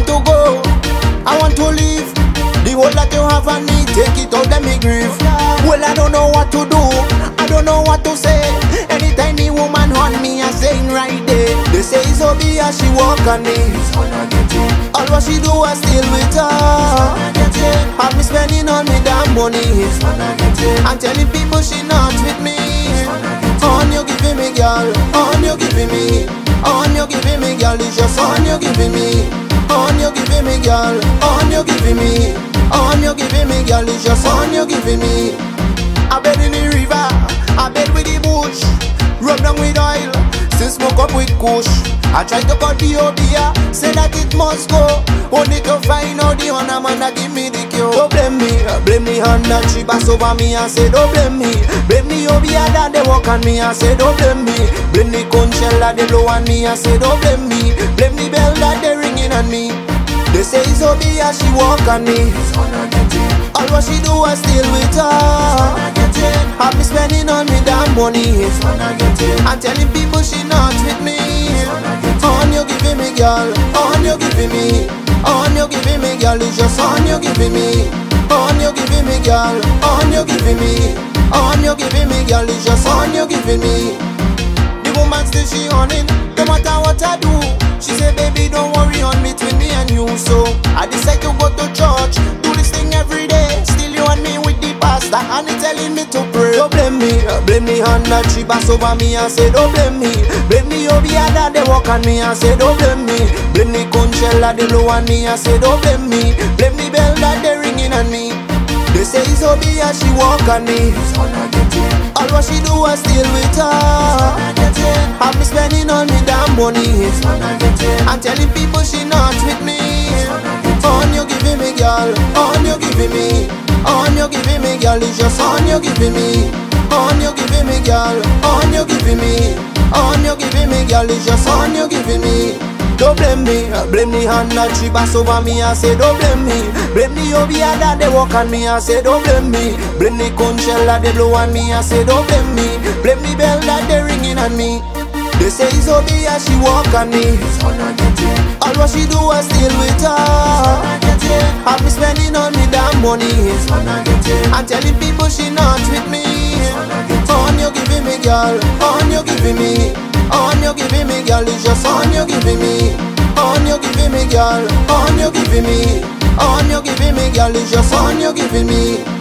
want to go, I want to leave. The whole that you have on me, take it all, let me grieve. Well, I don't know what to do, I don't know what to say. Anytime the woman on me, I saying right there. They say it's obeah she walk on me. All what she do, I steal with her. Have me spending all me damn money. I'm telling people she not with me. On you giving me, girl. On you giving me. On you giving me, girl. It's just on you giving me. On you giving me, girl. On you giving me. On you giving me, girl. It's just on you giving me. I bed in the river. I bed with the bush. Rub down with oil. Still smoke up with kush. I try to cut the obeah. Say that it must go. Only to find out the honor man that give me the cure. Don't blame me. Blame me hand that she pass over me. I say don't blame me. Blame the obeah that they walk on me. I say don't blame me. Blame the conch shell that they blow on me. I say don't blame me. Blame the bell that they ringing on me. They say it's obeah she walk on me. All what she do I still with her. I me spending on me damn money. I'm telling people she not girl. Oh, on you giving me. Oh, on you giving me, girl. It's just oh, on you giving me. On you giving me, girl. On you giving me. On you giving me, girl. It's just on you giving me. The woman still she on it. No matter what I do. She say, baby, don't worry on between me and you. So I decide to go to church. Do this thing every day. Still you and me with the pastor. And he telling me to pray. Don't blame me. Blame the hand that she pass over me. I say, don't blame me. Blame the obeah that they walk on me. I say, don't blame me. Blame the conch shell that they blow on me. I say, don't blame me. Blame the bell that they ringing on me. They say it's obeah she walk on me. All what she do I still with her. Have me spending all me damn money. I'm telling people she not with me. On you giving me, girl. On you giving me. On you giving me, girl. It's just on you giving me. Girl. It's just on you giving me. Don't blame me, blame the hand that she pass over me. I say don't blame me, blame the obeah that they walk on me. I say don't blame me, blame the conch shell that they blow on me. I say don't blame me, blame the bell that they ringing on me. They say it's obeah she walk on me. All what she do I still with her. Have me spending all me damn money. I'm telling people she not with me. On you giving me, girl. On you giving me. Me, girl. It's just on you giving me. On you giving me, girl. On you giving me. On you giving me, girl. It's just on you giving me.